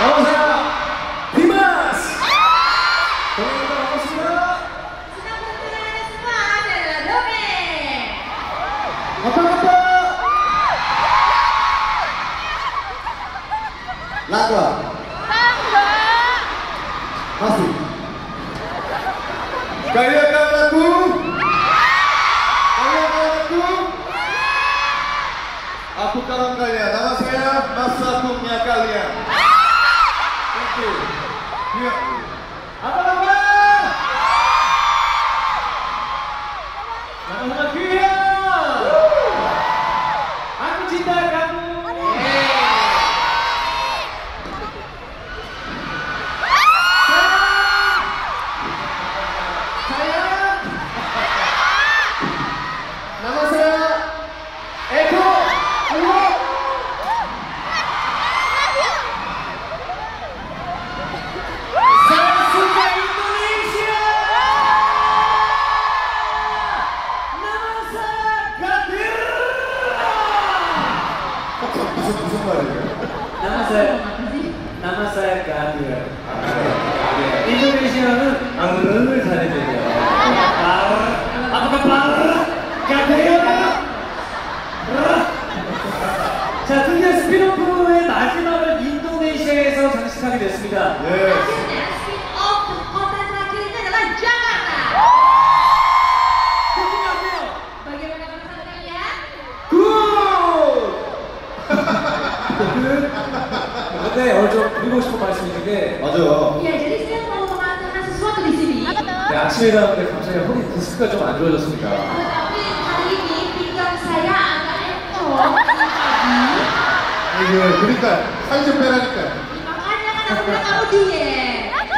나오세요. 비마스. 동행자 반갑습니다. 아빠 아빠. 라과. 마스. Kaya Kabar? Nama-nama 무슨 무슨 말이에요? saya nama saya Gadir. Indonesia는 ang을 잘해줘요. bar, apakah bar? Gadir. 자, 드디어 스피노프의 마지막을 인도네시아에서 장식하게 됐습니다. 네. 근데 오늘 좀 드리고 싶은 말씀이 있는 게 맞아. 네, 아침에 일어났는데 갑자기 허리 디스크가 좀 안 좋아졌습니다. 이거 그러니까 살 좀 빼라니까.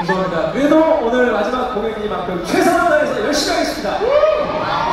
죄송합니다. 그래도 오늘 마지막 공연이니만큼 최선을